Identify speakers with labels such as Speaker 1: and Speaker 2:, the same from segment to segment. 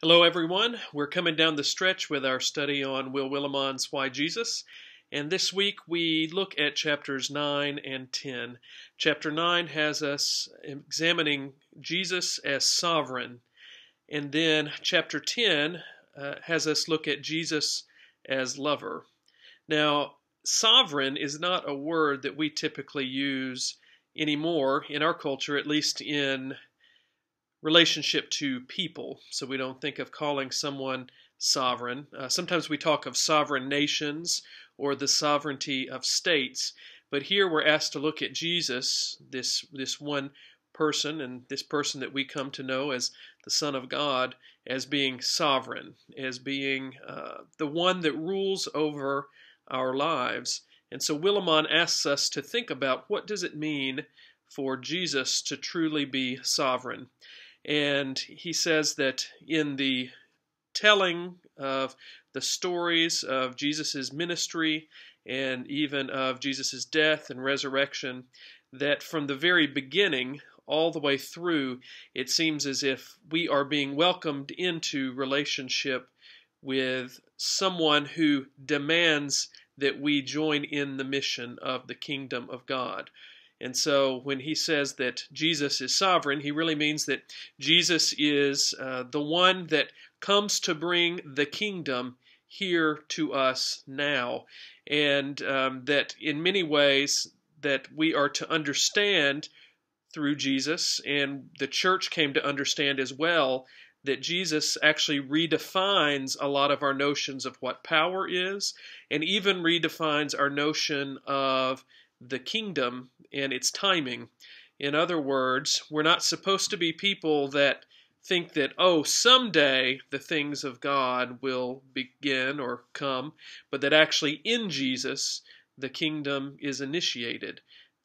Speaker 1: Hello, everyone. We're coming down the stretch with our study on Will Willimon's Why Jesus. And this week we look at chapters 9 and 10. Chapter 9 has us examining Jesus as sovereign. And then chapter 10 uh, has us look at Jesus as lover. Now, sovereign is not a word that we typically use anymore in our culture, at least in relationship to people. So we don't think of calling someone sovereign. Uh, sometimes we talk of sovereign nations or the sovereignty of states. But here we're asked to look at Jesus, this, this one person, and this person that we come to know as the Son of God, as being sovereign, as being uh, the one that rules over our lives. And so Willimon asks us to think about what does it mean for Jesus to truly be sovereign. And he says that in the telling of the stories of Jesus' ministry and even of Jesus' death and resurrection, that from the very beginning all the way through, it seems as if we are being welcomed into relationship with someone who demands that we join in the mission of the kingdom of God. And so when he says that Jesus is sovereign, he really means that Jesus is uh, the one that comes to bring the kingdom here to us now. And um, that in many ways that we are to understand through Jesus, and the church came to understand as well that Jesus actually redefines a lot of our notions of what power is, and even redefines our notion of the kingdom and its timing. In other words, we're not supposed to be people that think that, oh, someday the things of God will begin or come, but that actually in Jesus the kingdom is initiated,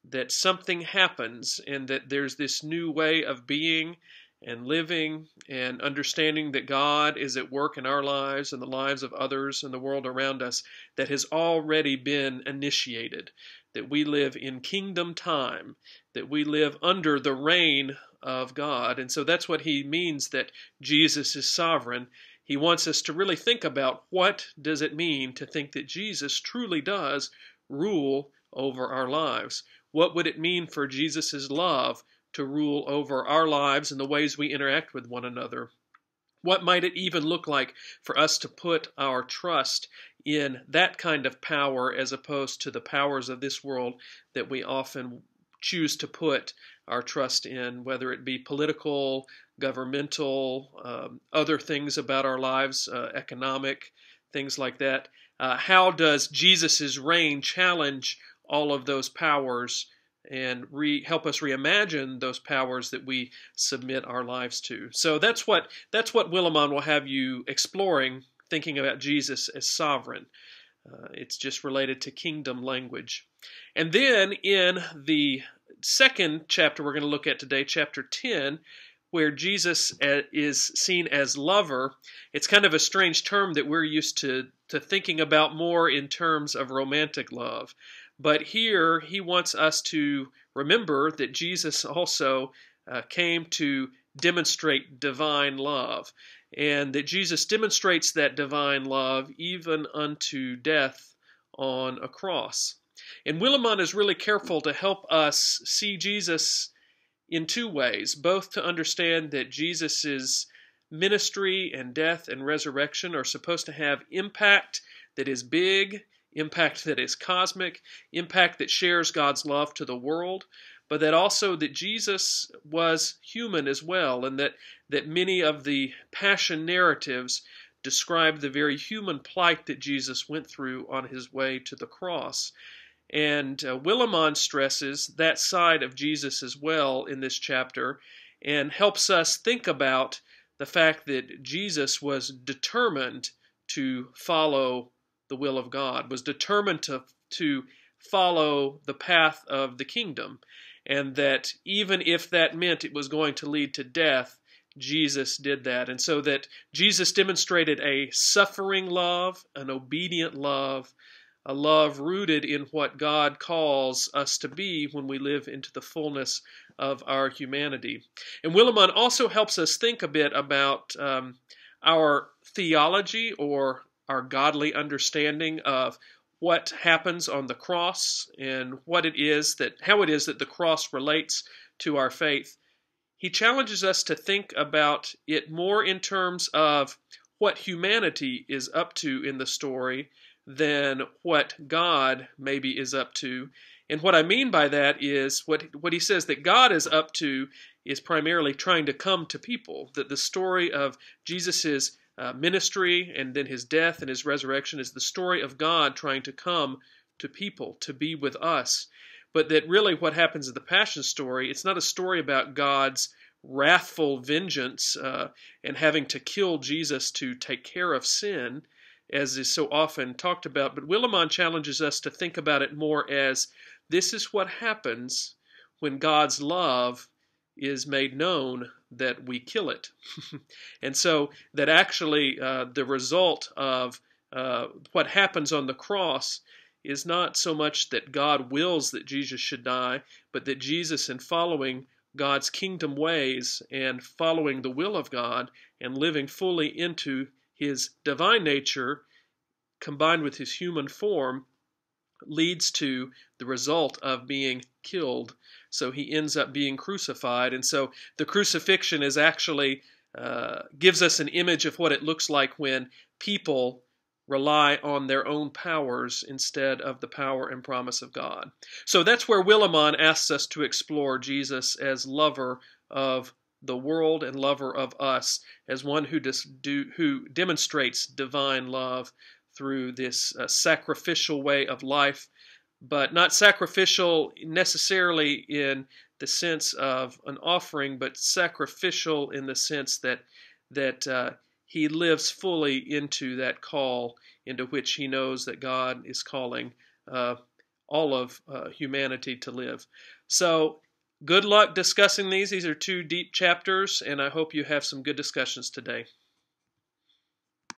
Speaker 1: that something happens, and that there's this new way of being and living and understanding that God is at work in our lives and the lives of others and the world around us that has already been initiated. That we live in kingdom time, that we live under the reign of God. And so that's what he means that Jesus is sovereign. He wants us to really think about what does it mean to think that Jesus truly does rule over our lives? What would it mean for Jesus' love to rule over our lives and the ways we interact with one another. What might it even look like for us to put our trust in that kind of power as opposed to the powers of this world that we often choose to put our trust in, whether it be political, governmental, um, other things about our lives, uh, economic, things like that? Uh, how does Jesus' reign challenge all of those powers and re, help us reimagine those powers that we submit our lives to. So that's what that's what Willimon will have you exploring, thinking about Jesus as sovereign. Uh, it's just related to kingdom language. And then in the second chapter we're going to look at today, chapter 10, where Jesus uh, is seen as lover, it's kind of a strange term that we're used to, to thinking about more in terms of romantic love. But here he wants us to remember that Jesus also uh, came to demonstrate divine love, and that Jesus demonstrates that divine love even unto death on a cross. And Willimon is really careful to help us see Jesus in two ways, both to understand that Jesus' ministry and death and resurrection are supposed to have impact that is big impact that is cosmic, impact that shares God's love to the world, but that also that Jesus was human as well, and that, that many of the passion narratives describe the very human plight that Jesus went through on his way to the cross. And uh, Willimon stresses that side of Jesus as well in this chapter and helps us think about the fact that Jesus was determined to follow the will of God, was determined to, to follow the path of the kingdom, and that even if that meant it was going to lead to death, Jesus did that. And so that Jesus demonstrated a suffering love, an obedient love, a love rooted in what God calls us to be when we live into the fullness of our humanity. And Willimon also helps us think a bit about um, our theology or our godly understanding of what happens on the cross and what it is that how it is that the cross relates to our faith he challenges us to think about it more in terms of what humanity is up to in the story than what God maybe is up to. And what I mean by that is what what he says that God is up to is primarily trying to come to people. That the story of Jesus's uh, ministry and then his death and his resurrection is the story of God trying to come to people, to be with us but that really what happens in the Passion story, it's not a story about God's wrathful vengeance uh, and having to kill Jesus to take care of sin, as is so often talked about. But Willimon challenges us to think about it more as this is what happens when God's love is made known that we kill it. and so that actually uh, the result of uh, what happens on the cross is not so much that God wills that Jesus should die, but that Jesus, in following God's kingdom ways and following the will of God and living fully into his divine nature, combined with his human form, leads to the result of being killed. So he ends up being crucified. And so the crucifixion is actually uh, gives us an image of what it looks like when people rely on their own powers instead of the power and promise of God. So that's where Willimon asks us to explore Jesus as lover of the world and lover of us, as one who, do, who demonstrates divine love through this uh, sacrificial way of life, but not sacrificial necessarily in the sense of an offering, but sacrificial in the sense that that uh, he lives fully into that call into which he knows that God is calling uh, all of uh, humanity to live. So, good luck discussing these. These are two deep chapters, and I hope you have some good discussions today.